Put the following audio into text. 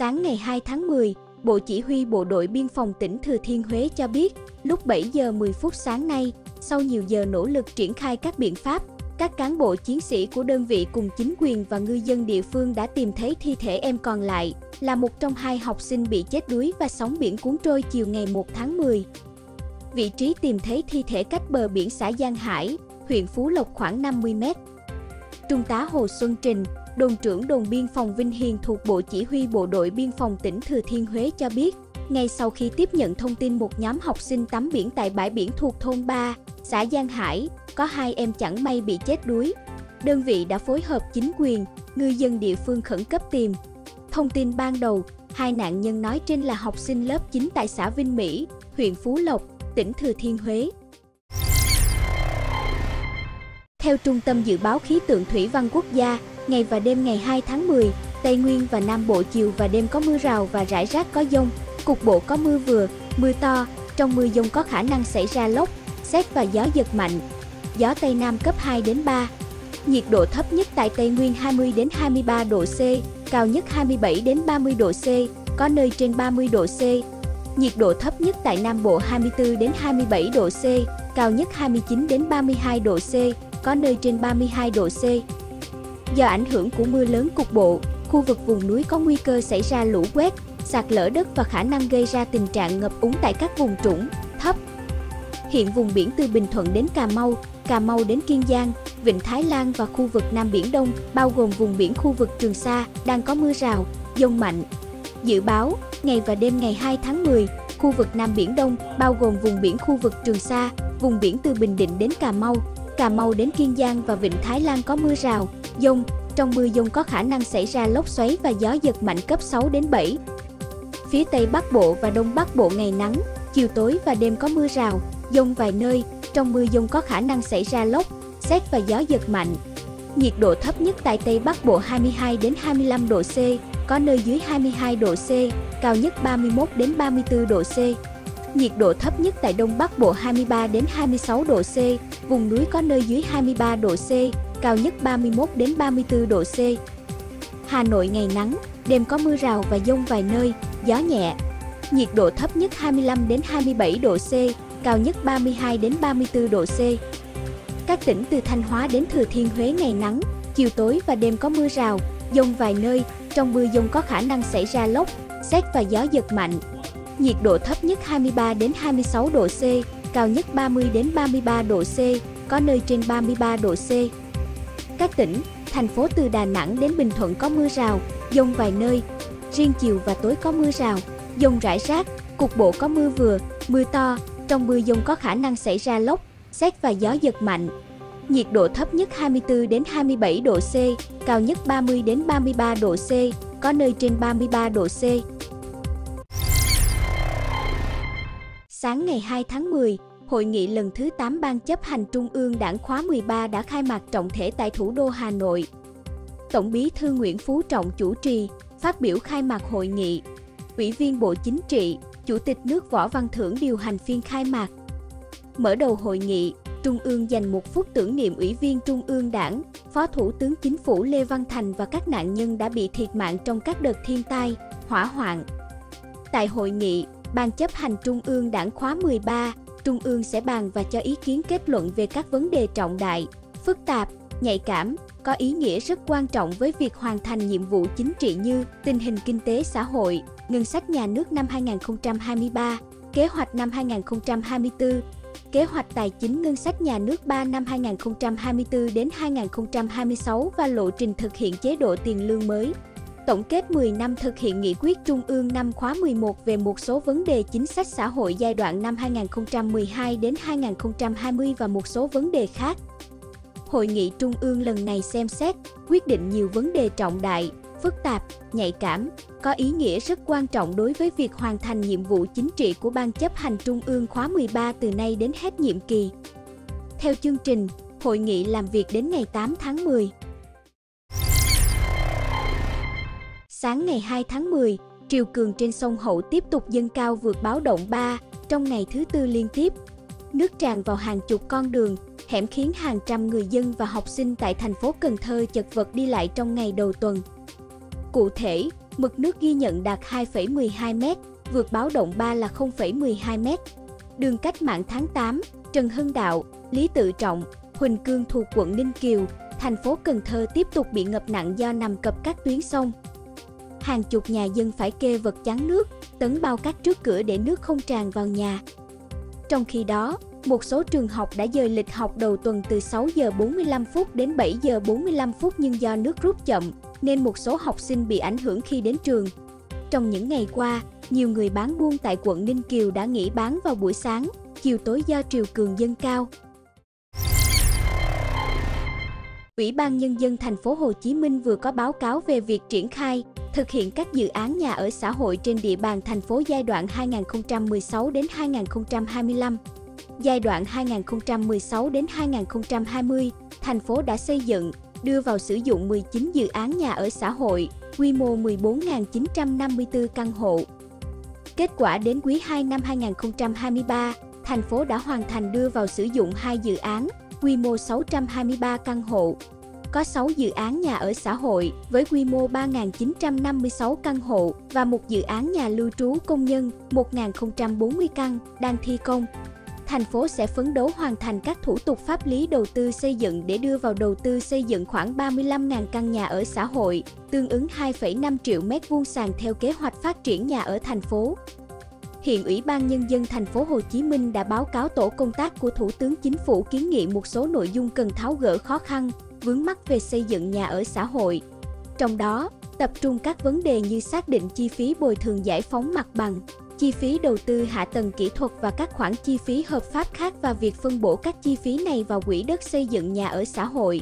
Sáng ngày 2 tháng 10, Bộ Chỉ huy Bộ đội Biên phòng tỉnh Thừa Thiên Huế cho biết, lúc 7 giờ 10 phút sáng nay, sau nhiều giờ nỗ lực triển khai các biện pháp, các cán bộ chiến sĩ của đơn vị cùng chính quyền và ngư dân địa phương đã tìm thấy thi thể em còn lại, là một trong hai học sinh bị chết đuối và sóng biển cuốn trôi chiều ngày 1 tháng 10. Vị trí tìm thấy thi thể cách bờ biển xã Giang Hải, huyện Phú Lộc khoảng 50 mét. Trung tá Hồ Xuân Trình, đồn trưởng đồn biên phòng Vinh Hiền thuộc Bộ Chỉ huy Bộ đội Biên phòng tỉnh Thừa Thiên Huế cho biết, ngay sau khi tiếp nhận thông tin một nhóm học sinh tắm biển tại bãi biển thuộc thôn 3, xã Giang Hải, có hai em chẳng may bị chết đuối. Đơn vị đã phối hợp chính quyền, người dân địa phương khẩn cấp tìm. Thông tin ban đầu, hai nạn nhân nói trên là học sinh lớp 9 tại xã Vinh Mỹ, huyện Phú Lộc, tỉnh Thừa Thiên Huế. Theo Trung tâm Dự báo Khí tượng Thủy văn Quốc gia, ngày và đêm ngày 2 tháng 10, Tây Nguyên và Nam Bộ chiều và đêm có mưa rào và rải rác có dông, cục bộ có mưa vừa, mưa to, trong mưa dông có khả năng xảy ra lốc, xét và gió giật mạnh. Gió Tây Nam cấp 2 đến 3. Nhiệt độ thấp nhất tại Tây Nguyên 20 đến 23 độ C, cao nhất 27 đến 30 độ C, có nơi trên 30 độ C. Nhiệt độ thấp nhất tại Nam Bộ 24 đến 27 độ C, cao nhất 29 đến 32 độ C, có nơi trên 32 độ C. Do ảnh hưởng của mưa lớn cục bộ, khu vực vùng núi có nguy cơ xảy ra lũ quét, sạt lở đất và khả năng gây ra tình trạng ngập úng tại các vùng trũng, thấp. Hiện vùng biển từ Bình Thuận đến Cà Mau, Cà Mau đến Kiên Giang, Vịnh Thái Lan và khu vực Nam Biển Đông, bao gồm vùng biển khu vực Trường Sa, đang có mưa rào, dông mạnh. Dự báo, ngày và đêm ngày 2 tháng 10, khu vực Nam Biển Đông, bao gồm vùng biển khu vực Trường Sa, vùng biển từ Bình Định đến Cà Mau, Cà Mau đến Kiên Giang và Vịnh Thái Lan có mưa rào, dông. Trong mưa dông có khả năng xảy ra lốc xoáy và gió giật mạnh cấp 6 đến 7. Phía Tây Bắc Bộ và Đông Bắc Bộ ngày nắng, chiều tối và đêm có mưa rào, dông vài nơi. Trong mưa dông có khả năng xảy ra lốc, xét và gió giật mạnh. Nhiệt độ thấp nhất tại Tây Bắc Bộ 22 đến 25 độ C, có nơi dưới 22 độ C, cao nhất 31 đến 34 độ C. Nhiệt độ thấp nhất tại Đông Bắc Bộ 23 đến 26 độ C, vùng núi có nơi dưới 23 độ C, cao nhất 31 đến 34 độ C. Hà Nội ngày nắng, đêm có mưa rào và dông vài nơi, gió nhẹ. Nhiệt độ thấp nhất 25 đến 27 độ C, cao nhất 32 đến 34 độ C. Các tỉnh từ Thanh Hóa đến Thừa Thiên Huế ngày nắng, chiều tối và đêm có mưa rào, dông vài nơi, trong mưa dông có khả năng xảy ra lốc, xét và gió giật mạnh. Nhiệt độ thấp nhất 23 đến 26 độ C, cao nhất 30 đến 33 độ C, có nơi trên 33 độ C. Các tỉnh, thành phố từ Đà Nẵng đến Bình Thuận có mưa rào, dông vài nơi. Riêng chiều và tối có mưa rào, dông rải rác, cục bộ có mưa vừa, mưa to. Trong mưa dông có khả năng xảy ra lốc, xét và gió giật mạnh. Nhiệt độ thấp nhất 24 đến 27 độ C, cao nhất 30 đến 33 độ C, có nơi trên 33 độ C. Sáng ngày 2 tháng 10, Hội nghị lần thứ 8 Ban chấp hành Trung ương Đảng khóa 13 đã khai mạc trọng thể tại thủ đô Hà Nội. Tổng bí thư Nguyễn Phú Trọng chủ trì, phát biểu khai mạc hội nghị. Ủy viên Bộ Chính trị, Chủ tịch nước Võ Văn Thưởng điều hành phiên khai mạc. Mở đầu hội nghị, Trung ương dành một phút tưởng niệm Ủy viên Trung ương Đảng, Phó Thủ tướng Chính phủ Lê Văn Thành và các nạn nhân đã bị thiệt mạng trong các đợt thiên tai, hỏa hoạn. Tại hội nghị, Ban chấp hành Trung ương Đảng khóa 13, Trung ương sẽ bàn và cho ý kiến kết luận về các vấn đề trọng đại, phức tạp, nhạy cảm, có ý nghĩa rất quan trọng với việc hoàn thành nhiệm vụ chính trị như tình hình kinh tế xã hội, ngân sách nhà nước năm 2023, kế hoạch năm 2024, kế hoạch tài chính ngân sách nhà nước 3 năm 2024 đến 2026 và lộ trình thực hiện chế độ tiền lương mới tổng kết 10 năm thực hiện nghị quyết Trung ương năm khóa 11 về một số vấn đề chính sách xã hội giai đoạn năm 2012 đến 2020 và một số vấn đề khác. Hội nghị Trung ương lần này xem xét, quyết định nhiều vấn đề trọng đại, phức tạp, nhạy cảm, có ý nghĩa rất quan trọng đối với việc hoàn thành nhiệm vụ chính trị của Ban chấp hành Trung ương khóa 13 từ nay đến hết nhiệm kỳ. Theo chương trình, hội nghị làm việc đến ngày 8 tháng 10. Sáng ngày 2 tháng 10, triều cường trên sông Hậu tiếp tục dâng cao vượt báo động 3 trong ngày thứ tư liên tiếp. Nước tràn vào hàng chục con đường, hẻm khiến hàng trăm người dân và học sinh tại thành phố Cần Thơ chật vật đi lại trong ngày đầu tuần. Cụ thể, mực nước ghi nhận đạt 2,12 m, vượt báo động 3 là 0,12 m. Đường cách mạng tháng 8, Trần Hưng Đạo, Lý Tự Trọng, Huỳnh Cương thuộc quận Ninh Kiều, thành phố Cần Thơ tiếp tục bị ngập nặng do nằm cập các tuyến sông. Hàng chục nhà dân phải kê vật chắn nước, tấn bao cát trước cửa để nước không tràn vào nhà. Trong khi đó, một số trường học đã dời lịch học đầu tuần từ 6 giờ 45 phút đến 7 giờ 45 phút nhưng do nước rút chậm, nên một số học sinh bị ảnh hưởng khi đến trường. Trong những ngày qua, nhiều người bán buôn tại quận Ninh Kiều đã nghỉ bán vào buổi sáng, chiều tối do triều cường dâng cao. Ủy ban nhân dân thành phố Hồ Chí Minh vừa có báo cáo về việc triển khai thực hiện các dự án nhà ở xã hội trên địa bàn thành phố giai đoạn 2016 đến 2025. Giai đoạn 2016 đến 2020, thành phố đã xây dựng, đưa vào sử dụng 19 dự án nhà ở xã hội, quy mô 14.954 căn hộ. Kết quả đến quý 2 năm 2023, thành phố đã hoàn thành đưa vào sử dụng hai dự án, quy mô 623 căn hộ. Có 6 dự án nhà ở xã hội với quy mô 3.956 căn hộ và một dự án nhà lưu trú công nhân 1.040 căn đang thi công. Thành phố sẽ phấn đấu hoàn thành các thủ tục pháp lý đầu tư xây dựng để đưa vào đầu tư xây dựng khoảng 35.000 căn nhà ở xã hội, tương ứng 2,5 triệu mét vuông sàn theo kế hoạch phát triển nhà ở thành phố. Hiện Ủy ban Nhân dân thành phố Hồ Chí Minh đã báo cáo tổ công tác của Thủ tướng Chính phủ kiến nghị một số nội dung cần tháo gỡ khó khăn, vướng mắc về xây dựng nhà ở xã hội. Trong đó, tập trung các vấn đề như xác định chi phí bồi thường giải phóng mặt bằng, chi phí đầu tư hạ tầng kỹ thuật và các khoản chi phí hợp pháp khác và việc phân bổ các chi phí này vào quỹ đất xây dựng nhà ở xã hội.